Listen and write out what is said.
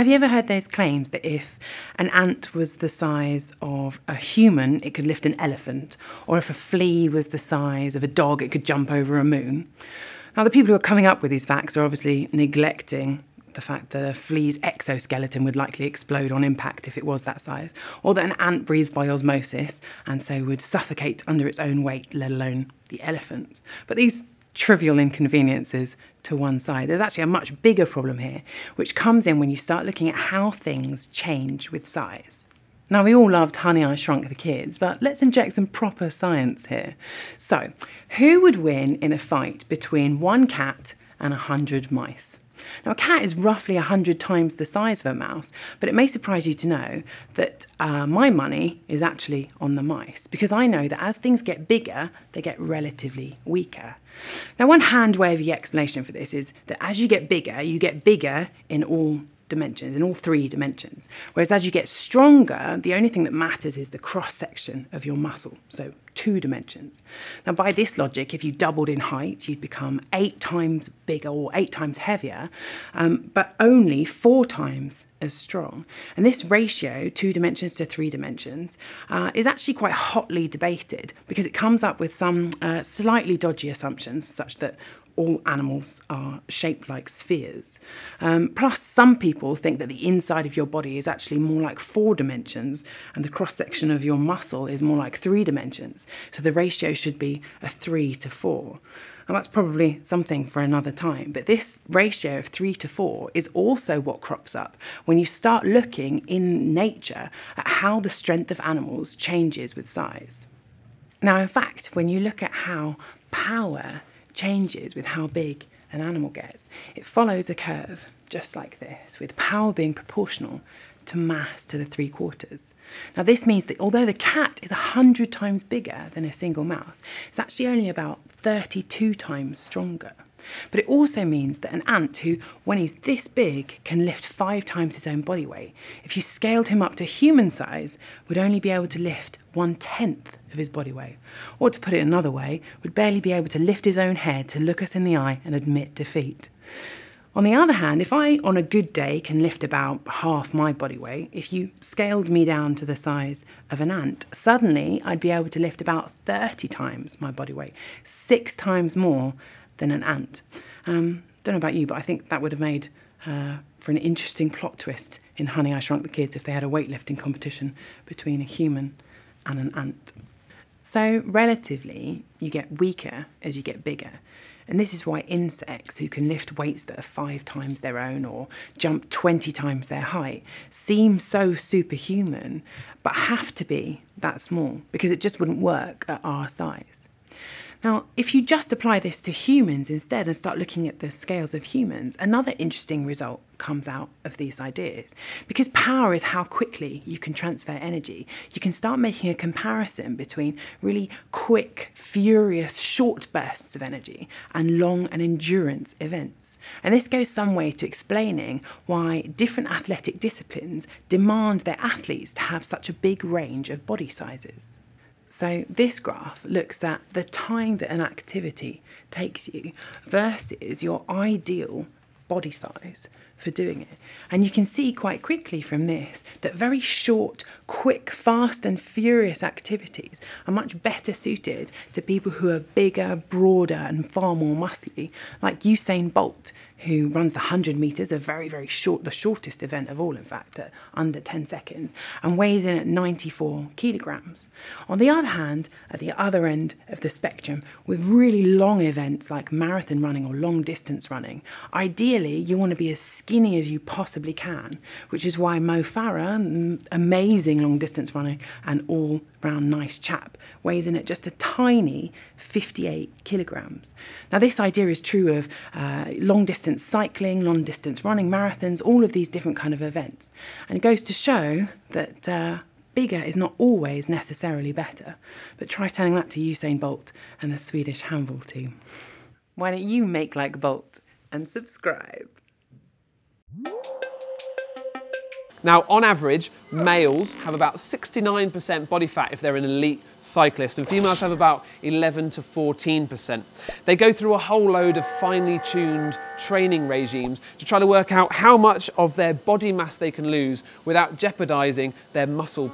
Have you ever heard those claims that if an ant was the size of a human, it could lift an elephant? Or if a flea was the size of a dog, it could jump over a moon? Now, the people who are coming up with these facts are obviously neglecting the fact that a flea's exoskeleton would likely explode on impact if it was that size, or that an ant breathes by osmosis and so would suffocate under its own weight, let alone the elephants. But these trivial inconveniences to one side. There's actually a much bigger problem here, which comes in when you start looking at how things change with size. Now, we all loved Honey, I Shrunk the Kids, but let's inject some proper science here. So, who would win in a fight between one cat and a hundred mice? Now, a cat is roughly 100 times the size of a mouse, but it may surprise you to know that uh, my money is actually on the mice because I know that as things get bigger, they get relatively weaker. Now, one hand wavy explanation for this is that as you get bigger, you get bigger in all dimensions, in all three dimensions. Whereas as you get stronger, the only thing that matters is the cross section of your muscle, so two dimensions. Now, by this logic, if you doubled in height, you'd become eight times bigger or eight times heavier, um, but only four times as strong. And this ratio, two dimensions to three dimensions, uh, is actually quite hotly debated because it comes up with some uh, slightly dodgy assumptions, such that all animals are shaped like spheres. Um, plus, some people think that the inside of your body is actually more like four dimensions and the cross section of your muscle is more like three dimensions. So the ratio should be a three to four. And that's probably something for another time. But this ratio of three to four is also what crops up when you start looking in nature at how the strength of animals changes with size. Now, in fact, when you look at how power changes with how big an animal gets. It follows a curve just like this, with power being proportional to mass to the three quarters. Now, this means that although the cat is 100 times bigger than a single mouse, it's actually only about 32 times stronger. But it also means that an ant who, when he's this big, can lift five times his own body weight, if you scaled him up to human size, would only be able to lift one tenth of his body weight. Or to put it another way, would barely be able to lift his own head to look us in the eye and admit defeat. On the other hand, if I, on a good day, can lift about half my body weight, if you scaled me down to the size of an ant, suddenly I'd be able to lift about 30 times my body weight, six times more than an ant. Um, don't know about you, but I think that would have made uh, for an interesting plot twist in Honey, I Shrunk the Kids if they had a weightlifting competition between a human and an ant. So, relatively, you get weaker as you get bigger. And this is why insects who can lift weights that are five times their own or jump 20 times their height seem so superhuman, but have to be that small because it just wouldn't work at our size. Now, if you just apply this to humans instead and start looking at the scales of humans, another interesting result comes out of these ideas. Because power is how quickly you can transfer energy, you can start making a comparison between really quick, furious, short bursts of energy and long and endurance events. And this goes some way to explaining why different athletic disciplines demand their athletes to have such a big range of body sizes. So this graph looks at the time that an activity takes you versus your ideal body size for doing it. And you can see quite quickly from this that very short, quick, fast, and furious activities are much better suited to people who are bigger, broader, and far more muscly, like Usain Bolt, who runs the 100 metres, a very, very short, the shortest event of all, in fact, at under 10 seconds, and weighs in at 94 kilograms. On the other hand, at the other end of the spectrum, with really long events like marathon running or long distance running, ideally you want to be as skinny as you possibly can, which is why Mo Farah, amazing long distance runner and all round nice chap, weighs in at just a tiny 58 kilograms. Now, this idea is true of uh, long distance cycling, long distance running, marathons, all of these different kind of events. And it goes to show that uh, bigger is not always necessarily better. But try telling that to Usain Bolt and the Swedish handball team. Why don't you make like Bolt and subscribe? Now, on average, males have about 69% body fat if they're an elite cyclist, and females have about 11 to 14%. They go through a whole load of finely tuned training regimes to try to work out how much of their body mass they can lose without jeopardizing their muscle